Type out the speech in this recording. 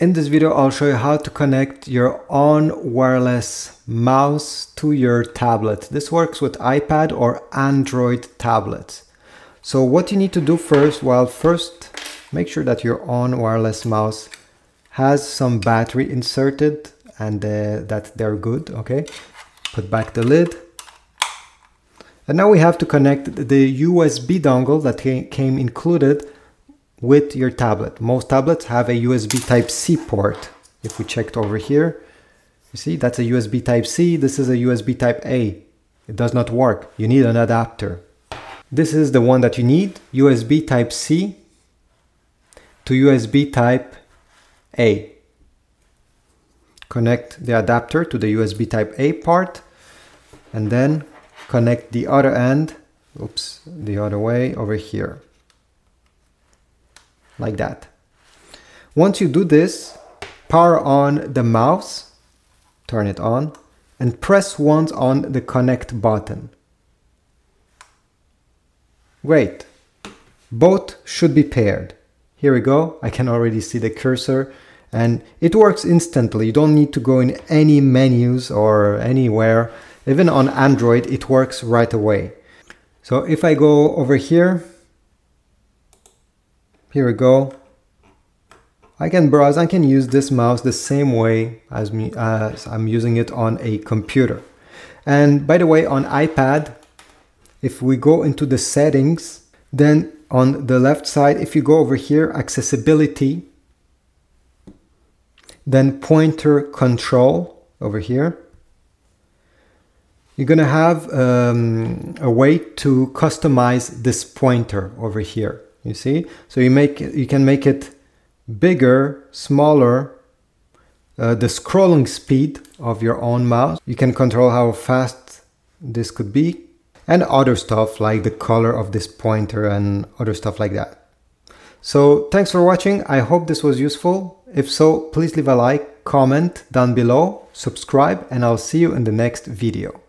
In this video, I'll show you how to connect your Onn wireless mouse to your tablet. This works with iPad or Android tablets. So what you need to do first, well, first make sure that your Onn wireless mouse has some battery inserted and uh, that they're good, okay? Put back the lid. And now we have to connect the USB dongle that came included with your tablet. Most tablets have a USB Type-C port. If we checked over here, you see that's a USB Type-C, this is a USB Type-A. It does not work, you need an adapter. This is the one that you need, USB Type-C to USB Type-A. Connect the adapter to the USB Type-A part and then connect the other end, oops, the other way over here like that. Once you do this, power on the mouse, turn it on, and press once on the connect button. Great. Both should be paired. Here we go. I can already see the cursor and it works instantly. You don't need to go in any menus or anywhere. Even on Android, it works right away. So if I go over here here we go. I can browse, I can use this mouse the same way as, me, as I'm using it on a computer. And by the way, on iPad, if we go into the settings, then on the left side, if you go over here, accessibility, then pointer control over here, you're gonna have um, a way to customize this pointer over here you see? So you make you can make it bigger smaller uh, the scrolling speed of your Onn mouse. You can control how fast this could be and other stuff like the color of this pointer and other stuff like that. So thanks for watching. I hope this was useful. If so please leave a like comment down below subscribe and i'll see you in the next video